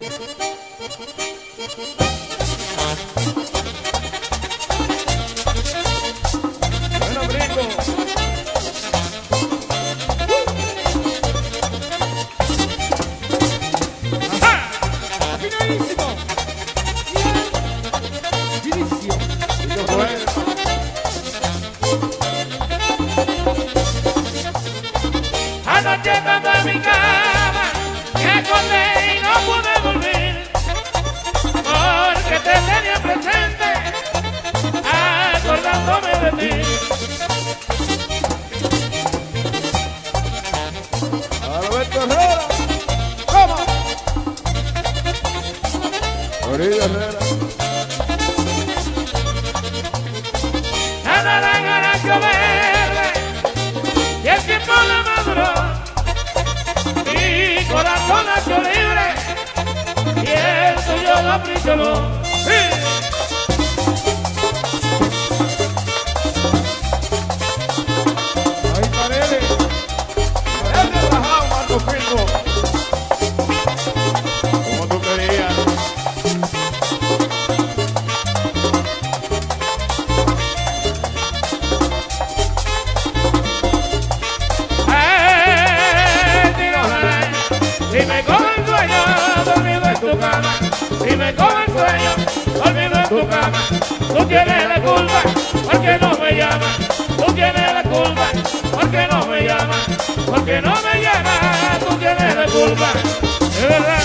Bueno, Y el mi corazón nació libre, y el tuyo lo aprisionó. Sí. Tú tienes la culpa, porque no me llamas. Tú tienes la culpa, porque no me llamas. Porque no me llamas, tú tienes la culpa.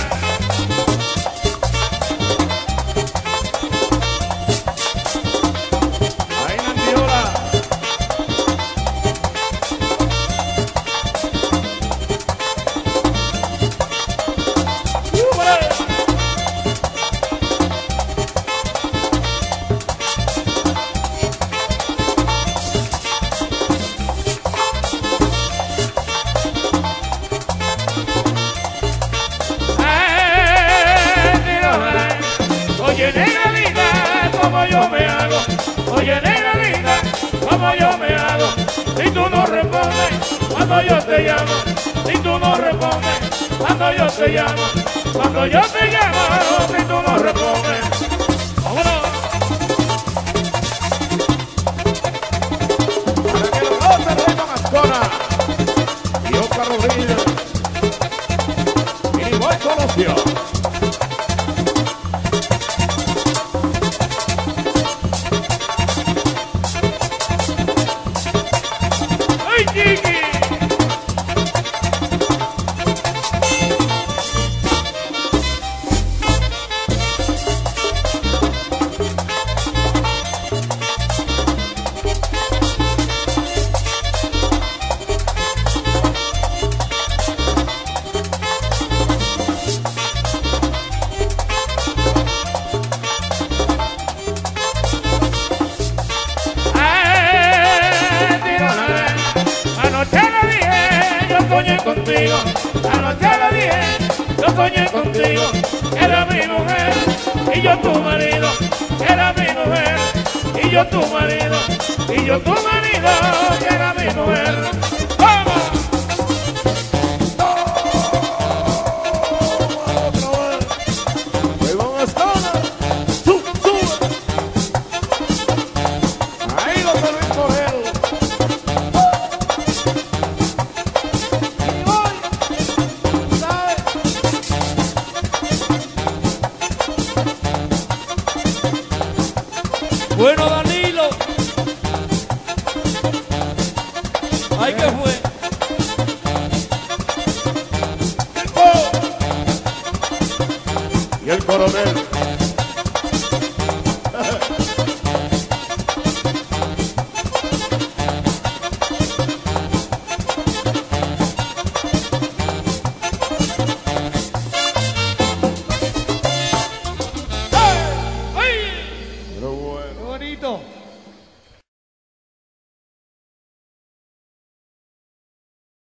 Como yo me hago. Oye, negra linda, como yo me hago. Si tú no respondes cuando yo te llamo. Si tú no respondes cuando yo te llamo. Cuando yo te llamo, si tú no respondes. Contigo. Anoche lo dije, yo soñé contigo. Era mi mujer y yo tu marido. Era mi mujer y yo tu marido. Y yo tu marido, Bueno, Danilo. Ay, ¿qué fue? Y el coronel.